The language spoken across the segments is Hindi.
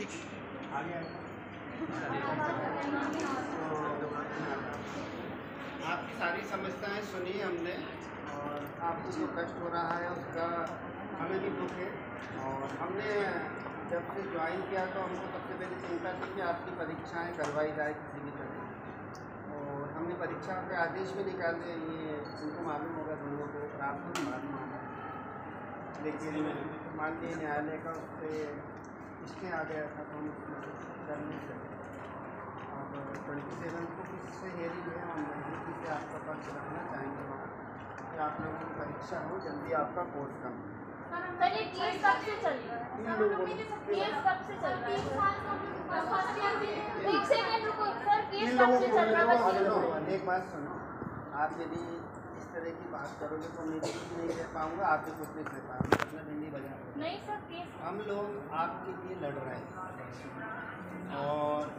ठीक आगे आपकी सारी समस्याएँ सुनी हमने और आपको जो कष्ट हो रहा है उसका हमें भी दुख है। और हमने जब से ज्वाइन किया तो हमको सबसे पहले चिंता थी कि आपकी परीक्षाएँ करवाई जाए किसी भी तरह और हमने परीक्षा के आदेश भी निकाले, ये उनको मालूम होगा दोनों को और आपको भी मालूम होगा। लेकिन माननीय न्यायालय का उस पर इसके आ गया था तो हम उसमें कर नहीं अब ट्वेंटी सेवन को किससे हेयरिंग है हम मजबूती से आपका पक्ष रखना चाहेंगे वहाँ कि आप लोगों की परीक्षा हो जल्दी आपका कोर्स कम हो। सर कब से चल रहा है? इन लोगों कब से चल रहा है? एक सेकंड रुको सर केस कब से चल रहा है? बस ये सुनो, बताओ। एक बात सुनो आप यदि इस तरह की बात करोगे तो मैं कुछ नहीं कह पाऊँगा आप भी कुछ नहीं कह पाओगे अपना डंडी बजा लो। नहीं सर केस हम लोग आपके लिए लड़ रहे हैं। और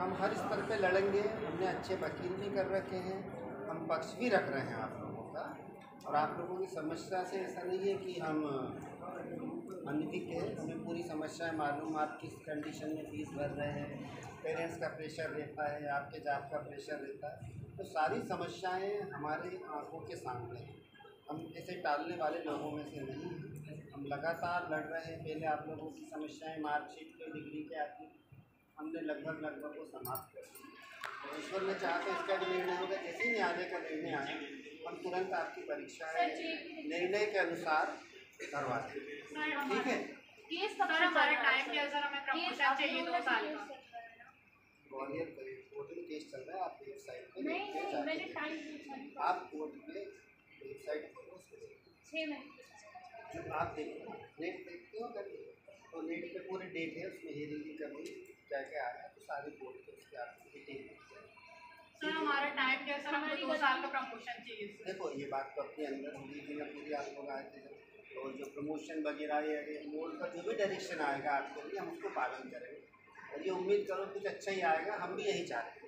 हम हर स्तर पे लड़ेंगे। हमने अच्छे वकील भी कर रखे हैं। हम पक्ष भी रख रहे हैं आप लोगों का। और आप लोगों की समस्या से ऐसा नहीं है कि हम अनभिज्ञ हैं। हमें पूरी समस्याएँ मालूम आप किस कंडीशन में फ़ीस भर रहे हैं। पेरेंट्स का प्रेशर रहता है। आपके जॉब का प्रेशर रहता है। तो सारी समस्याएँ हमारे आँखों के सामने हैं। हम ऐसे टालने वाले लोगों में से नहीं हैं। हम लगातार लड़ रहे हैं। पहले आप लोगों की समस्याएँ मार्कशीट पे डिग्री के आती। हमने लगभग लगभग वो समाप्त कर दी। और ईश्वर ने चाहा तो इसका भी निर्णय होगा जैसे ही न्यायालय का निर्णय आए हम तुरंत आपकी परीक्षाएँ निर्णय के अनुसार करवा देंगे। ठीक है? सर हमारा टाइम दिया सर। हमें प्रमोशन चाहिए दो साल का। ग्वालियर कोर्ट में केस चल रहा है आप वेबसाइट पे नहीं नहीं मैंने टाइम आप कोर्ट पे वेबसाइट खोलो उस पे देखिए। छः मिनट जब आप देखो नेट देखते हो कभी तो नेट पे पूरे डेट है उसमें हेरिंग भी करनी क्या क्या आया तो सारे कोर्ट के उसके आपको डिटेल सर हमारा टाइम दिया सर हमें दो साल का प्रमोशन चाहिए देखो ये बात तो अपने अंदर होगी कि पूरी आप लोग आए थे जब और जो प्रमोशन वगैरह या बोर्ड का जो भी डायरेक्शन आएगा आपके लिए हम उसको पालन करेंगे। और ये उम्मीद करो कुछ अच्छा ही आएगा हम भी यही चाहते हैं।